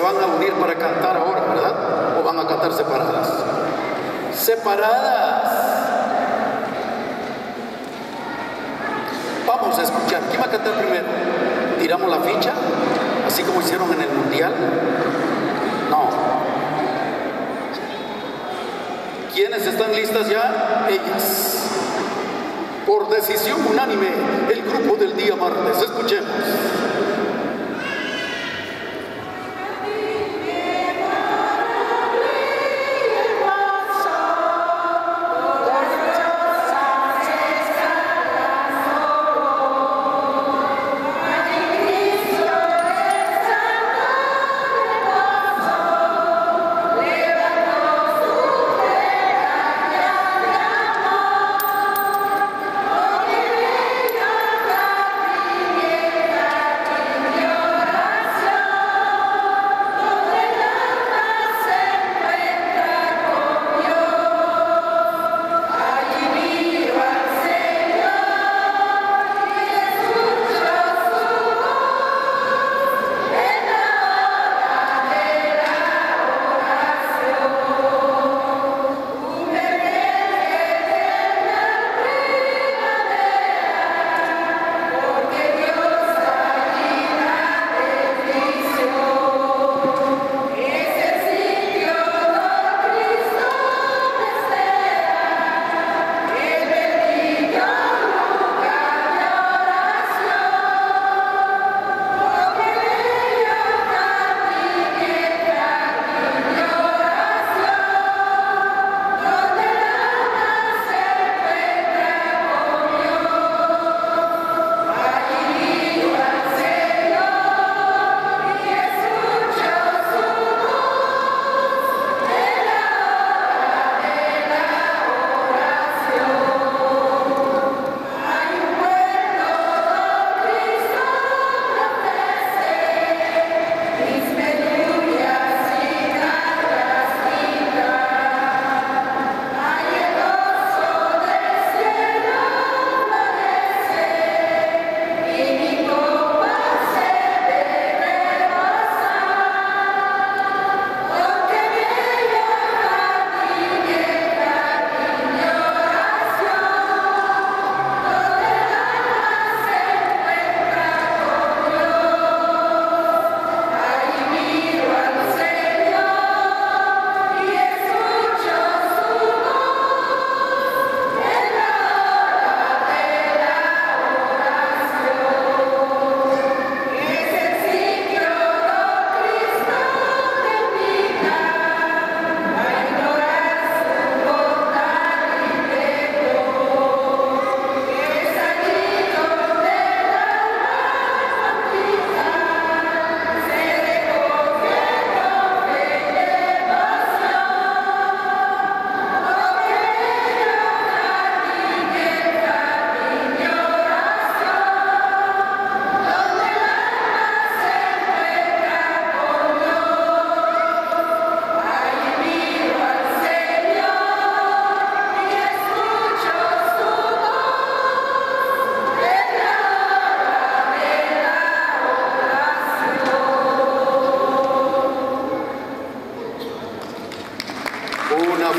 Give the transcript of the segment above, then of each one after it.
van a unir para cantar ahora, ¿verdad? O van a cantar separadas. Separadas. Vamos a escuchar. ¿Quién va a cantar primero? Tiramos la ficha, así como hicieron en el mundial. No. ¿Quiénes están listas ya? Ellas. Por decisión unánime, el grupo del día martes. Escuchemos.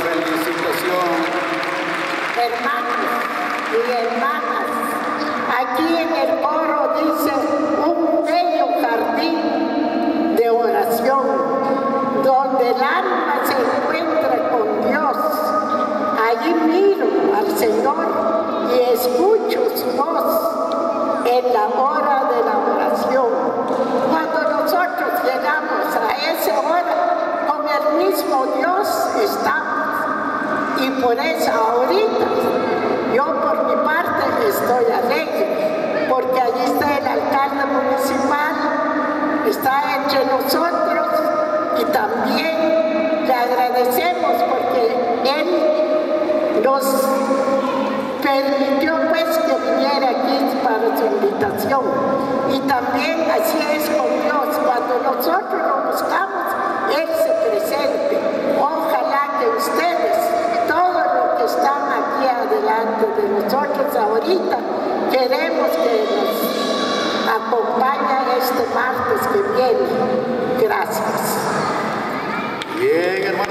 felicitación. Hermanos y hermanas, aquí en el coro dice, está entre nosotros y también le agradecemos porque Él nos permitió pues que viniera aquí para su invitación. Y también así es con Dios, cuando nosotros lo buscamos, Él se presente. Ojalá que ustedes, todos los que están aquí adelante de nosotros ahorita, queremos que nos acompañen este martes que viene. Gracias. Bien, hermano.